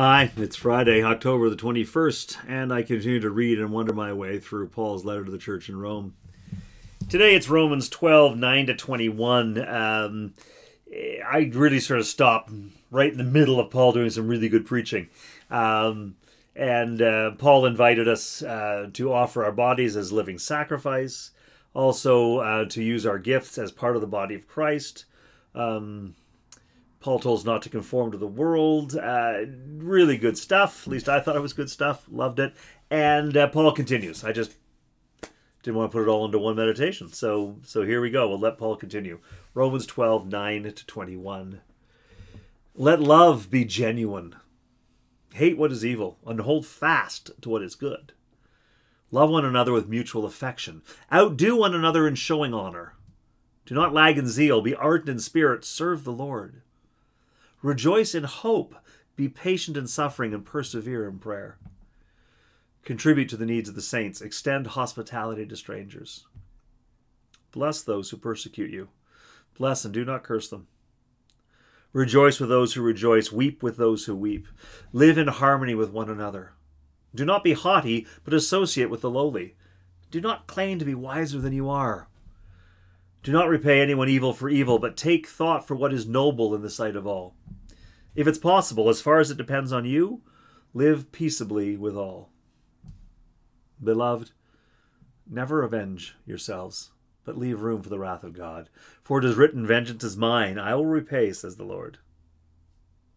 Hi, it's Friday, October the 21st, and I continue to read and wonder my way through Paul's letter to the church in Rome. Today it's Romans 12, 9 to 21. Um, I really sort of stopped right in the middle of Paul doing some really good preaching. Um, and uh, Paul invited us uh, to offer our bodies as living sacrifice, also uh, to use our gifts as part of the body of Christ. Um, Paul told us not to conform to the world. Uh, really good stuff. At least I thought it was good stuff. Loved it. And uh, Paul continues. I just didn't want to put it all into one meditation. So so here we go. We'll let Paul continue. Romans 12, 9 to 21. Let love be genuine. Hate what is evil and hold fast to what is good. Love one another with mutual affection. Outdo one another in showing honor. Do not lag in zeal. Be ardent in spirit. Serve the Lord. Rejoice in hope. Be patient in suffering and persevere in prayer. Contribute to the needs of the saints. Extend hospitality to strangers. Bless those who persecute you. Bless and do not curse them. Rejoice with those who rejoice. Weep with those who weep. Live in harmony with one another. Do not be haughty, but associate with the lowly. Do not claim to be wiser than you are. Do not repay anyone evil for evil, but take thought for what is noble in the sight of all. If it's possible, as far as it depends on you, live peaceably with all. Beloved, never avenge yourselves, but leave room for the wrath of God. For it is written, Vengeance is mine, I will repay, says the Lord.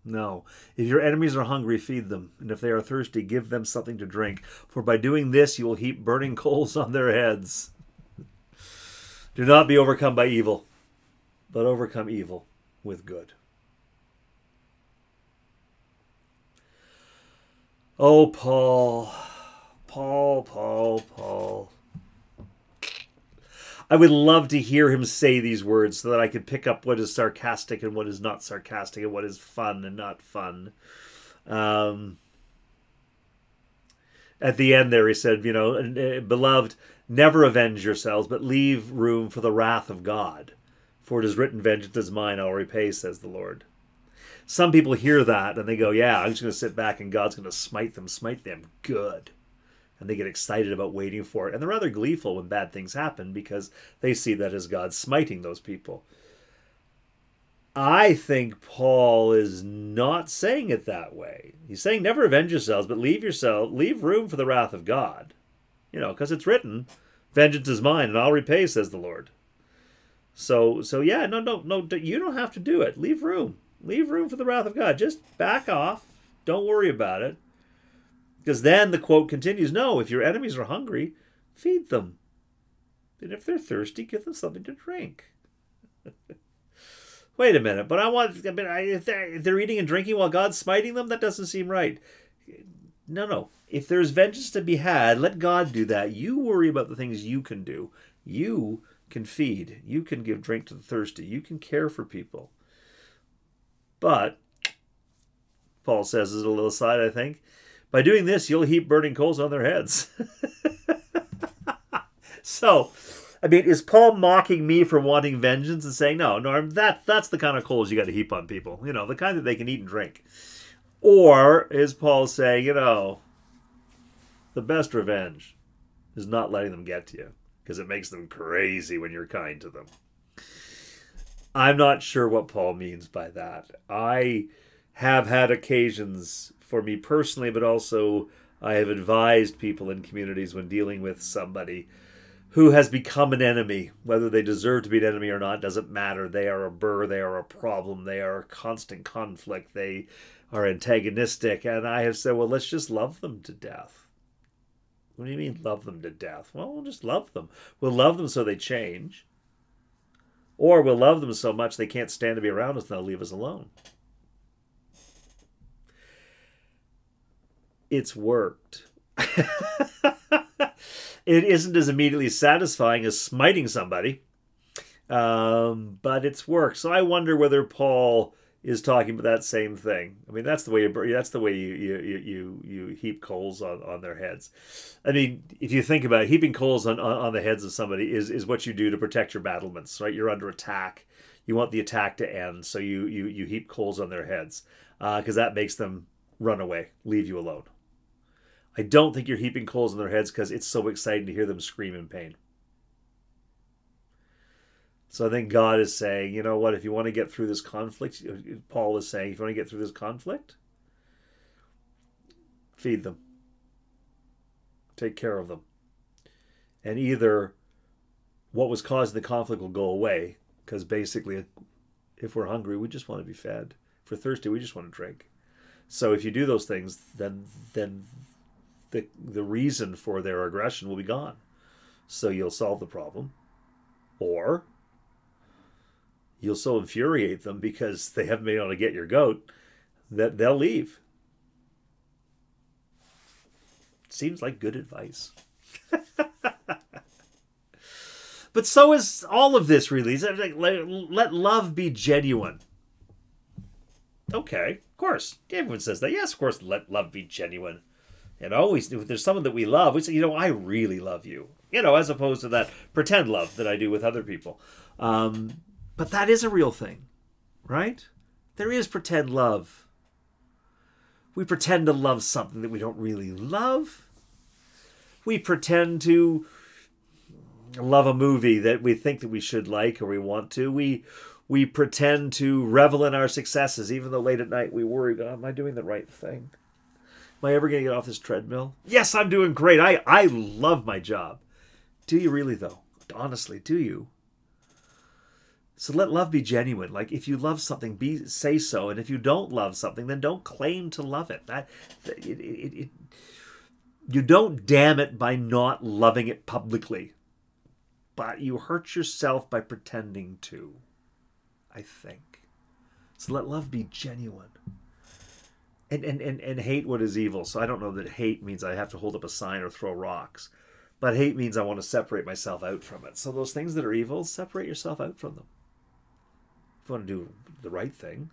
No, if your enemies are hungry, feed them, and if they are thirsty, give them something to drink, for by doing this you will heap burning coals on their heads. Do not be overcome by evil, but overcome evil with good. Oh, Paul, Paul, Paul, Paul. I would love to hear him say these words so that I could pick up what is sarcastic and what is not sarcastic and what is fun and not fun. Um, at the end there, he said, you know, uh, beloved, never avenge yourselves, but leave room for the wrath of God. For it is written, Vengeance is mine, I'll repay, says the Lord some people hear that and they go, yeah, I'm just going to sit back and God's going to smite them, smite them good. And they get excited about waiting for it. And they're rather gleeful when bad things happen because they see that as God smiting those people. I think Paul is not saying it that way. He's saying never avenge yourselves, but leave yourself, leave room for the wrath of God. You know, because it's written, vengeance is mine and I'll repay, says the Lord. So, so yeah, no, no, no, you don't have to do it. Leave room leave room for the wrath of God. Just back off. Don't worry about it. Because then the quote continues No, if your enemies are hungry, feed them. And if they're thirsty, give them something to drink. Wait a minute, but I want, I mean, if they're, if they're eating and drinking while God's smiting them, that doesn't seem right. No, no. If there's vengeance to be had, let God do that. You worry about the things you can do. You can feed. You can give drink to the thirsty. You can care for people. But, Paul says as a little aside, I think, by doing this, you'll heap burning coals on their heads. so, I mean, is Paul mocking me for wanting vengeance and saying, no, Norm, that, that's the kind of coals you got to heap on people, you know, the kind that they can eat and drink? Or is Paul saying, you know, the best revenge is not letting them get to you because it makes them crazy when you're kind to them? I'm not sure what Paul means by that. I have had occasions for me personally, but also I have advised people in communities when dealing with somebody who has become an enemy. Whether they deserve to be an enemy or not doesn't matter. They are a burr, they are a problem, they are a constant conflict, they are antagonistic. And I have said, well, let's just love them to death. What do you mean, love them to death? Well, we'll just love them. We'll love them so they change. Or we'll love them so much they can't stand to be around us and they'll leave us alone. It's worked. it isn't as immediately satisfying as smiting somebody, um, but it's worked. So I wonder whether Paul is talking about that same thing. I mean, that's the way you that's the way you you you you heap coals on, on their heads. I mean, if you think about it, heaping coals on, on, the heads of somebody is is what you do to protect your battlements, right? You're under attack. You want the attack to end, so you you you heap coals on their heads because uh, that makes them run away, leave you alone. I don't think you're heaping coals on their heads because it's so exciting to hear them scream in pain. So I think God is saying, you know what, if you want to get through this conflict, Paul is saying, if you want to get through this conflict, feed them, take care of them. And either what was causing the conflict will go away, because basically, if we're hungry, we just want to be fed. If we're thirsty, we just want to drink. So if you do those things, then then the the reason for their aggression will be gone. So you'll solve the problem. Or you'll so infuriate them because they haven't been able to get your goat that they'll leave. Seems like good advice. but so is all of this, really. Let love be genuine. Okay, of course. Everyone says that. Yes, of course, let love be genuine. And always, if there's someone that we love, we say, you know, I really love you. You know, as opposed to that pretend love that I do with other people. Um, but that is a real thing, right? There is pretend love. We pretend to love something that we don't really love. We pretend to love a movie that we think that we should like or we want to. We we pretend to revel in our successes, even though late at night we worry, oh, am I doing the right thing? Am I ever going to get off this treadmill? Yes, I'm doing great. I, I love my job. Do you really, though? Honestly, do you? So let love be genuine. Like if you love something, be say so, and if you don't love something, then don't claim to love it. That it, it, it, you don't damn it by not loving it publicly, but you hurt yourself by pretending to. I think. So let love be genuine. And, and, and, and hate what is evil. So I don't know that hate means I have to hold up a sign or throw rocks. But hate means I want to separate myself out from it. So those things that are evil, separate yourself out from them want to do the right thing,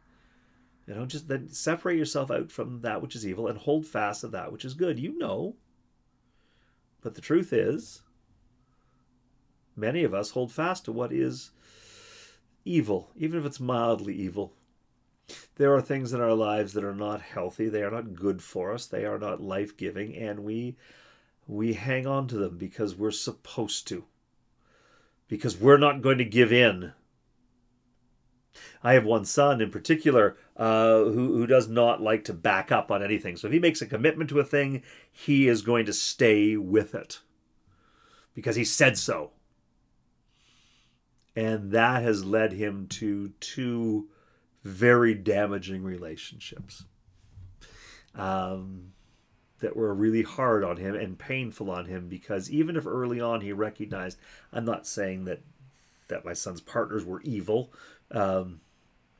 you know, just then separate yourself out from that which is evil and hold fast to that which is good. You know. But the truth is, many of us hold fast to what is evil, even if it's mildly evil. There are things in our lives that are not healthy, they are not good for us, they are not life-giving, and we we hang on to them because we're supposed to. Because we're not going to give in I have one son in particular uh, who, who does not like to back up on anything. So if he makes a commitment to a thing, he is going to stay with it because he said so. And that has led him to two very damaging relationships um, that were really hard on him and painful on him because even if early on he recognized, I'm not saying that that my son's partners were evil. Um,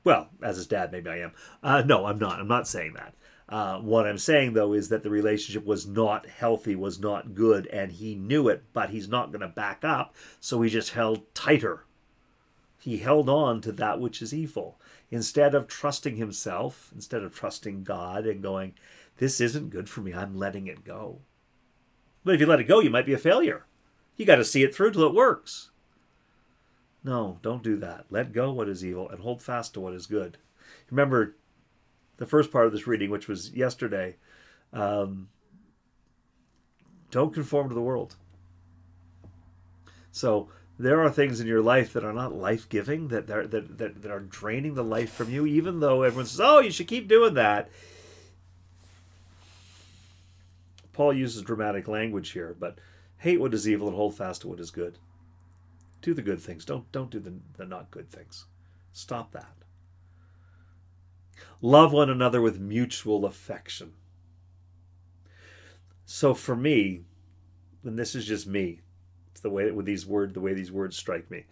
well, as his dad, maybe I am. Uh, no, I'm not. I'm not saying that. Uh, what I'm saying, though, is that the relationship was not healthy, was not good, and he knew it, but he's not going to back up, so he just held tighter. He held on to that which is evil. Instead of trusting himself, instead of trusting God and going, This isn't good for me, I'm letting it go. But if you let it go, you might be a failure. You got to see it through till it works. No, don't do that. Let go what is evil and hold fast to what is good. Remember the first part of this reading, which was yesterday. Um, don't conform to the world. So there are things in your life that are not life giving, that, that, that, that are draining the life from you, even though everyone says, oh, you should keep doing that. Paul uses dramatic language here, but hate what is evil and hold fast to what is good. Do the good things. Don't don't do the, the not good things. Stop that. Love one another with mutual affection. So for me, and this is just me, it's the way with these words, the way these words strike me.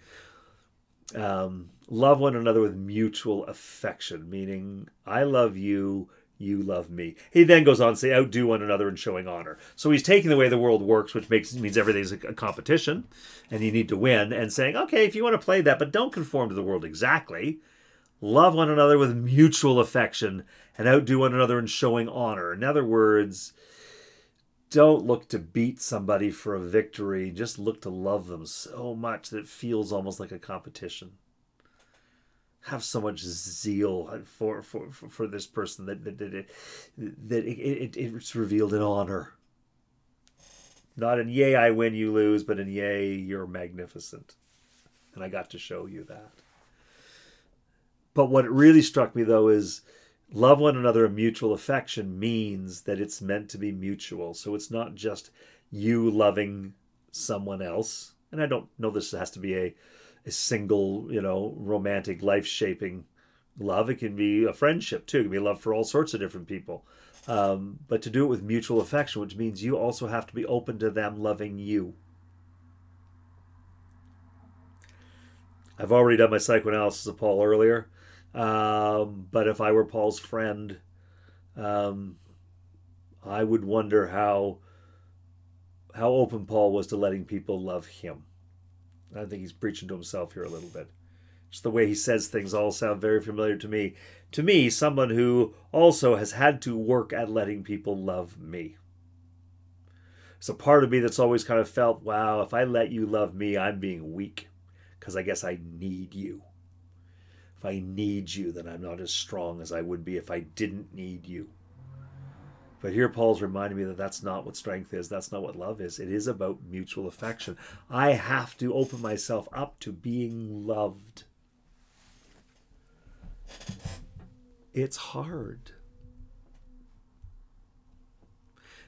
Um, love one another with mutual affection, meaning I love you, you love me. He then goes on to say, outdo one another in showing honor. So he's taking the way the world works, which makes means everything's a competition, and you need to win, and saying, okay, if you want to play that, but don't conform to the world exactly. Love one another with mutual affection, and outdo one another in showing honor. In other words, don't look to beat somebody for a victory. Just look to love them so much that it feels almost like a competition. Have so much zeal for for for, this person that that, it, that it, it, it's revealed in honor. Not in yay I win you lose, but in yay you're magnificent, and I got to show you that. But what really struck me though is love one another in mutual affection means that it's meant to be mutual. So it's not just you loving someone else. And I don't know this has to be a single, you know, romantic, life shaping love. It can be a friendship too. It can be love for all sorts of different people. Um, but to do it with mutual affection, which means you also have to be open to them loving you. I've already done my psychoanalysis of Paul earlier. Um, but if I were Paul's friend, um, I would wonder how how open Paul was to letting people love him. I think he's preaching to himself here a little bit. Just the way he says things all sound very familiar to me. To me, someone who also has had to work at letting people love me. It's a part of me that's always kind of felt, wow, if I let you love me, I'm being weak because I guess I need you. If I need you, then I'm not as strong as I would be if I didn't need you. But here Paul's reminding me that that's not what strength is. That's not what love is. It is about mutual affection. I have to open myself up to being loved. It's hard.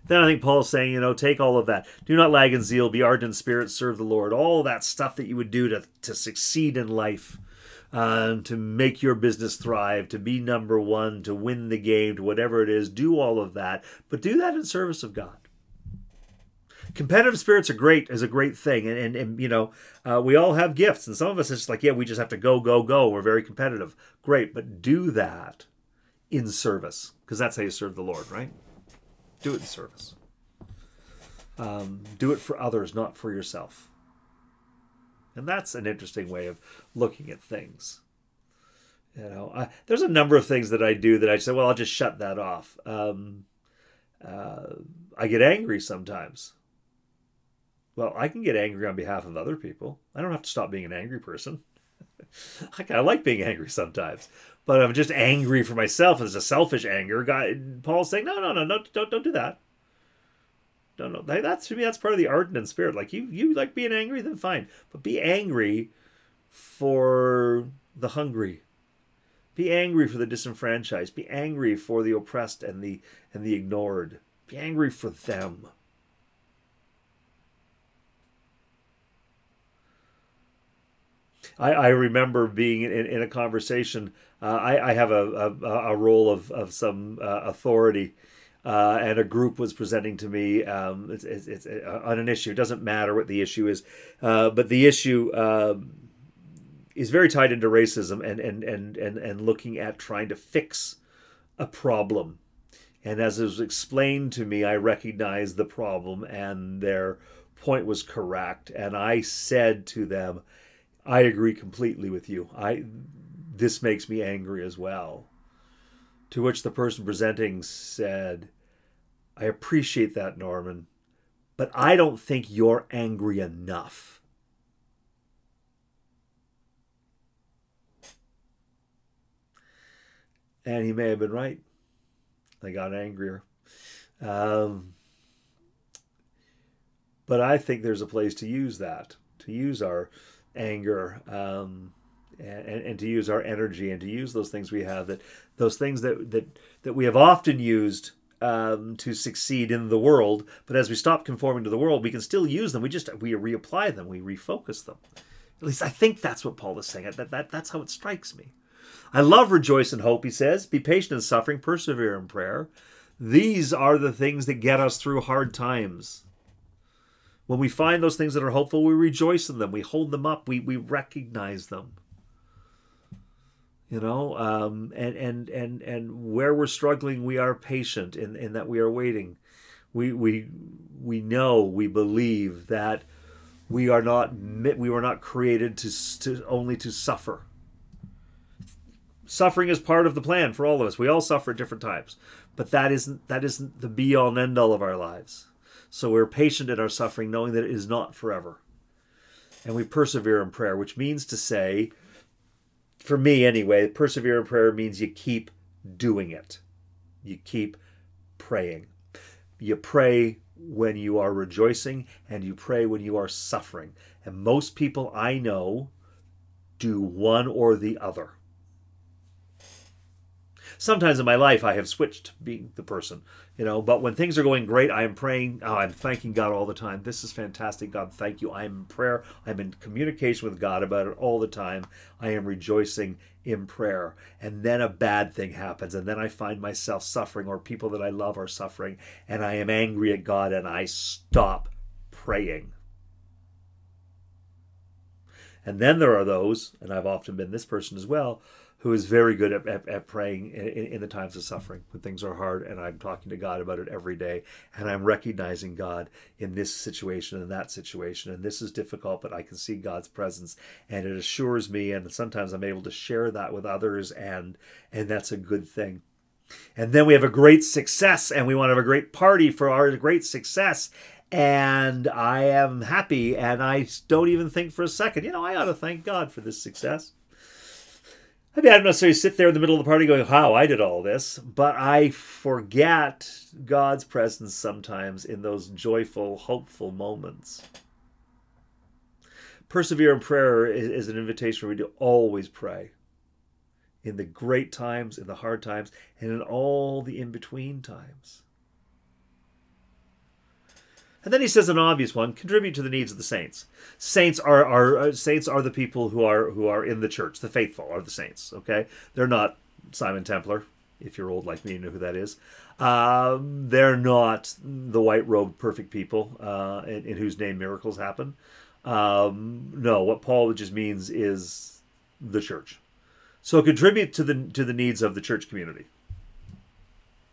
Then I think Paul's saying, you know, take all of that. Do not lag in zeal, be ardent in spirit, serve the Lord. All that stuff that you would do to, to succeed in life um, to make your business thrive, to be number one, to win the game, to whatever it is. Do all of that, but do that in service of God. Competitive spirits are great, is a great thing, and and, and you know uh, we all have gifts, and some of us it's like yeah we just have to go go go. We're very competitive, great, but do that in service because that's how you serve the Lord, right? Do it in service. Um, do it for others, not for yourself. And that's an interesting way of looking at things. You know, I, there's a number of things that I do that I say, well, I'll just shut that off. Um, uh, I get angry sometimes. Well, I can get angry on behalf of other people. I don't have to stop being an angry person. I kind of like being angry sometimes, but I'm just angry for myself. It's a selfish anger. God, Paul's saying, no, no, no, no, don't, don't do that. No, no, that's to me. That's part of the ardent in spirit. Like you, you like being angry, then fine. But be angry for the hungry. Be angry for the disenfranchised. Be angry for the oppressed and the and the ignored. Be angry for them. I, I remember being in, in a conversation. Uh, I, I have a, a, a role of, of some uh, authority uh, and a group was presenting to me um, it's, it's, it's, uh, on an issue. It doesn't matter what the issue is, uh, but the issue um, is very tied into racism and, and, and, and, and looking at trying to fix a problem. And as it was explained to me, I recognized the problem and their point was correct. And I said to them, I agree completely with you. I this makes me angry as well. To which the person presenting said, I appreciate that, Norman, but I don't think you're angry enough. And he may have been right. I got angrier. Um, but I think there's a place to use that, to use our anger um, and, and to use our energy and to use those things we have that those things that that that we have often used um, to succeed in the world. But as we stop conforming to the world, we can still use them. We just we reapply them. We refocus them. At least I think that's what Paul is saying. That, that that's how it strikes me. I love rejoice and hope. He says, "Be patient in suffering, persevere in prayer." These are the things that get us through hard times. When we find those things that are hopeful, we rejoice in them. We hold them up. We we recognize them you know um, and and and and where we're struggling we are patient in, in that we are waiting. We we we know we believe that we are not we were not created to, to only to suffer. Suffering is part of the plan for all of us. We all suffer at different times but that isn't that isn't the be all and end all of our lives. So we're patient in our suffering knowing that it is not forever. And we persevere in prayer which means to say for me anyway, persevere in prayer means you keep doing it. You keep praying. You pray when you are rejoicing and you pray when you are suffering. And most people I know do one or the other. Sometimes in my life I have switched being the person, you know, but when things are going great, I am praying, oh, I'm thanking God all the time. This is fantastic. God, thank you. I am in prayer. I'm in communication with God about it all the time. I am rejoicing in prayer. And then a bad thing happens, and then I find myself suffering, or people that I love are suffering, and I am angry at God and I stop praying. And then there are those, and I've often been this person as well, who is very good at, at, at praying in, in, the times of suffering when things are hard and i'm talking to god about it every day and i'm recognizing god in this situation and that situation and this is difficult but i can see god's presence and it assures me and sometimes i'm able to share that with others and and that's a good thing and then we have a great success and we want to have a great party for our great success and I am happy and I don't even think for a second, you know, I ought to thank God for this success. I mean, I don't necessarily sit there in the middle of the party going, "How I did all this," but I forget God's presence sometimes in those joyful, hopeful moments. Persevere in prayer is, an invitation for me to always pray in the great times, in the hard times, and in all the in between times. And then he says an obvious one: contribute to the needs of the saints. Saints are, are uh, saints are the people who are who are in the church. The faithful are the saints. Okay, they're not Simon Templar. If you're old like me, you know who that is. Um, they're not the white robed perfect people uh, in, in, whose name miracles happen. Um, no, what Paul just means is the church. So contribute to the to the needs of the church community.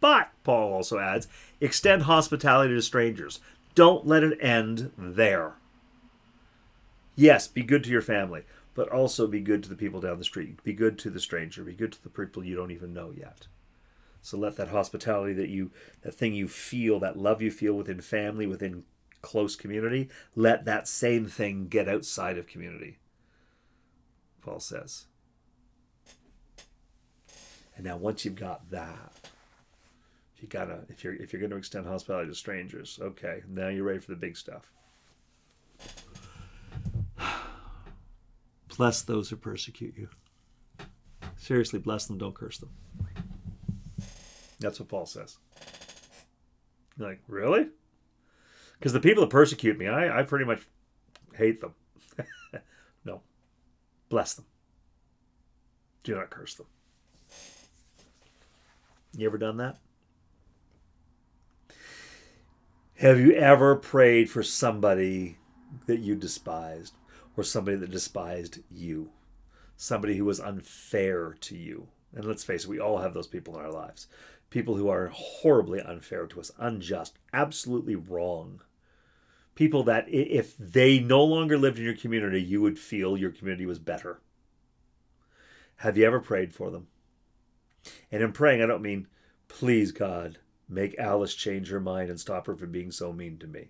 But Paul also adds, extend hospitality to strangers. Don't let it end there. Yes, be good to your family, but also be good to the people down the street. Be good to the stranger. Be good to the people you don't even know yet. So let that hospitality that you, that thing you feel, that love you feel within family, within close community, let that same thing get outside of community. Paul says. And now once you've got that, you gotta if you're if you're gonna extend hospitality to strangers, okay, now you're ready for the big stuff. Bless those who persecute you. Seriously, bless them, don't curse them. That's what Paul says. You're like, really? Because the people that persecute me, I, I pretty much hate them. no. Bless them. Do not curse them. You ever done that? Have you ever prayed for somebody that you despised or somebody that despised you? Somebody who was unfair to you? And let's face it, we all have those people in our lives. People who are horribly unfair to us, unjust, absolutely wrong. People that if they no longer lived in your community, you would feel your community was better. Have you ever prayed for them? And in praying, I don't mean, please, God, Make Alice change her mind and stop her from being so mean to me.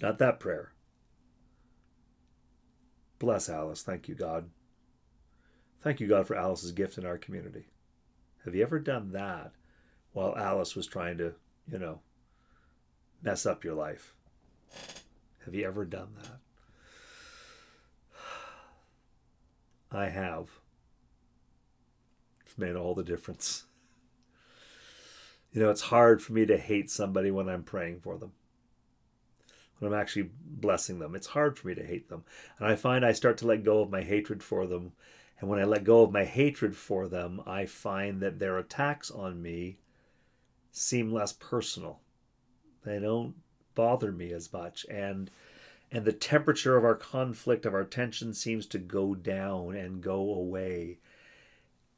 Not that prayer. Bless Alice. Thank you, God. Thank you, God, for Alice's gift in our community. Have you ever done that while Alice was trying to, you know, mess up your life? Have you ever done that? I have. It's made all the difference. You know, it's hard for me to hate somebody when I'm praying for them, when I'm actually blessing them. It's hard for me to hate them. And I find I start to let go of my hatred for them. And when I let go of my hatred for them, I find that their attacks on me seem less personal. They don't bother me as much. And and the temperature of our conflict, of our tension, seems to go down and go away.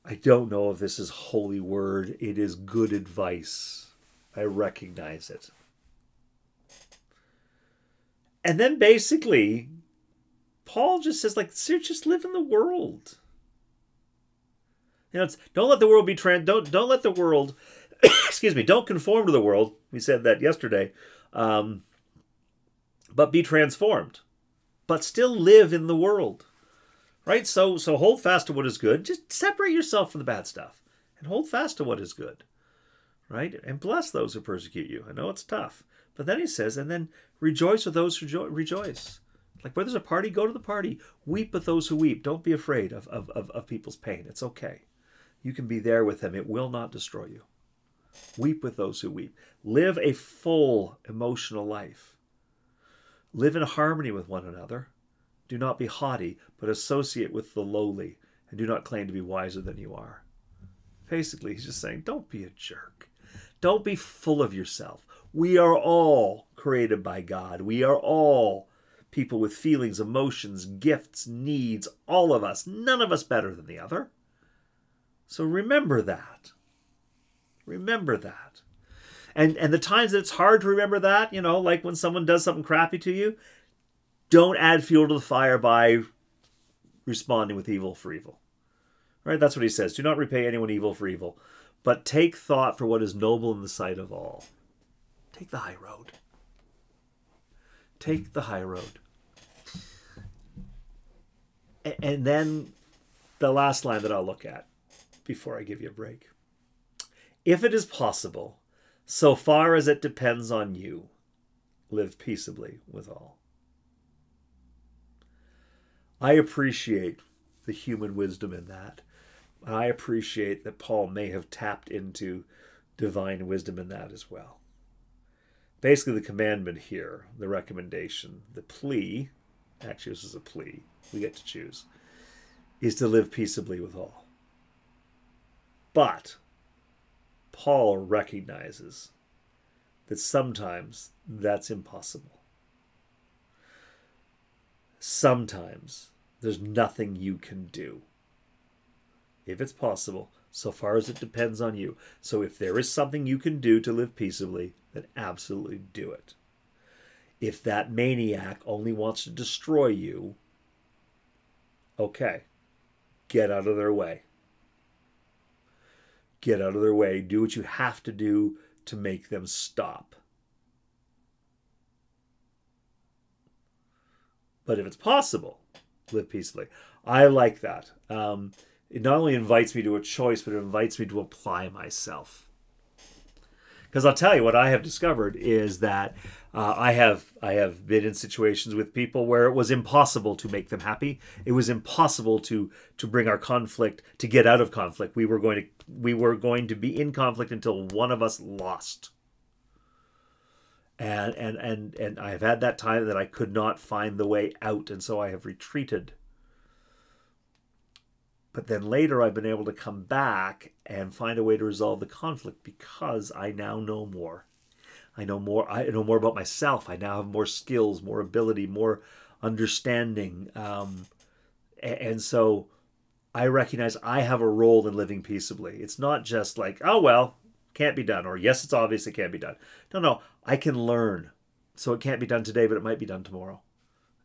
I don't know if this is holy word. It is good advice. I recognize it. And then basically, Paul just says, like, just live in the world. You know, don't let the world be trans. Don't don't let the world. excuse me. Don't conform to the world. We said that yesterday. Um, but be transformed. But still live in the world. Right? So so hold fast to what is good. Just separate yourself from the bad stuff and hold fast to what is good. Right? And bless those who persecute you. I know it's tough. But then he says, and then rejoice with those who jo- rejoice. Like where there's a party, go to the party. Weep with those who weep. Don't be afraid of, of, of, of people's pain. It's okay. You can be there with them. It will not destroy you. Weep with those who weep. Live a full emotional life. Live in harmony with one another. Do not be haughty, but associate with the lowly, and do not claim to be wiser than you are. Basically, he's just saying, don't be a jerk. Don't be full of yourself. We are all created by God. We are all people with feelings, emotions, gifts, needs, all of us, none of us better than the other. So remember that. Remember that. And and the times that it's hard to remember that, you know, like when someone does something crappy to you, don't add fuel to the fire by responding with evil for evil. Right? That's what he says. Do not repay anyone evil for evil, but take thought for what is noble in the sight of all. Take the high road. Take the high road. And then the last line that I'll look at before I give you a break. If it is possible, so far as it depends on you, live peaceably with all. I appreciate the human wisdom in that. I appreciate that Paul may have tapped into divine wisdom in that as well. Basically, the commandment here, the recommendation, the plea actually, this is a plea, we get to choose, is to live peaceably with all. But Paul recognizes that sometimes that's impossible. Sometimes there's nothing you can do. If it's possible, so far as it depends on you. So if there is something you can do to live peaceably, then absolutely do it. If that maniac only wants to destroy you, okay, get out of their way. Get out of their way. Do what you have to do to make them stop. But if it's possible, live peacefully. I like that. Um, it not only invites me to a choice, but it invites me to apply myself. Because I'll tell you what I have discovered is that uh, I have I have been in situations with people where it was impossible to make them happy. It was impossible to to bring our conflict to get out of conflict. We were going to we were going to be in conflict until one of us lost. And and and and I have had that time that I could not find the way out, and so I have retreated but then later I've been able to come back and find a way to resolve the conflict because I now know more. I know more. I know more about myself. I now have more skills, more ability, more understanding, um, and so I recognize I have a role in living peaceably. It's not just like, oh well, can't be done, or yes, it's obvious it can't be done. No, no, I can learn. So it can't be done today, but it might be done tomorrow.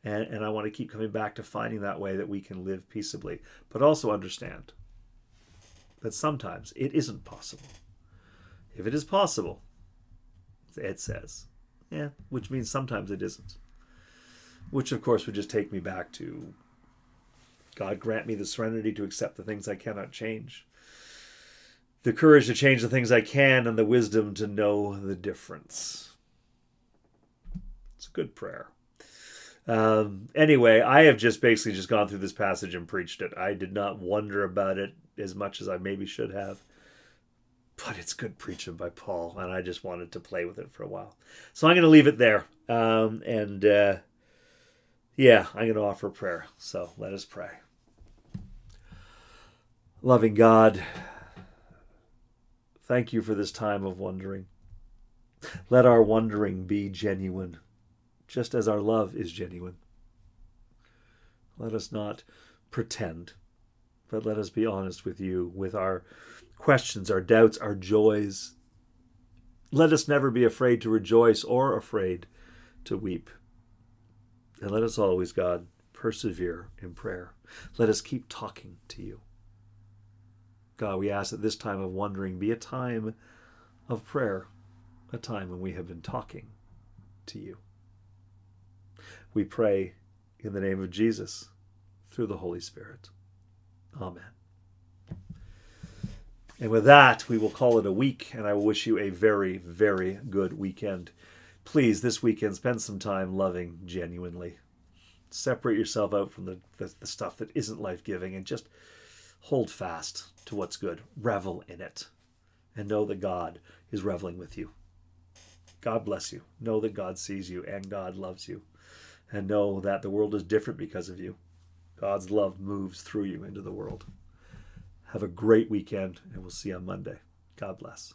And, and I want to keep coming back to finding that way that we can live peaceably, but also understand that sometimes it isn't possible. If it is possible, it says, yeah, which means sometimes it isn't. Which, of course, would just take me back to God grant me the serenity to accept the things I cannot change, the courage to change the things I can, and the wisdom to know the difference. It's a good prayer. Um, anyway, I have just basically just gone through this passage and preached it. I did not wonder about it as much as I maybe should have. But it's good preaching by Paul, and I just wanted to play with it for a while. So I'm going to leave it there. Um, and uh, yeah, I'm going to offer prayer. So let us pray. Loving God, thank you for this time of wondering. Let our wondering be genuine just as our love is genuine. Let us not pretend, but let us be honest with you, with our questions, our doubts, our joys. Let us never be afraid to rejoice or afraid to weep. And let us always, God, persevere in prayer. Let us keep talking to you. God, we ask that this time of wondering be a time of prayer, a time when we have been talking to you. We pray in the name of Jesus through the Holy Spirit. Amen. And with that, we will call it a week, and I will wish you a very, very good weekend. Please, this weekend, spend some time loving genuinely. Separate yourself out from the, the, the stuff that isn't life giving and just hold fast to what's good. Revel in it. And know that God is reveling with you. God bless you. Know that God sees you and God loves you. And know that the world is different because of you. God's love moves through you into the world. Have a great weekend, and we'll see you on Monday. God bless.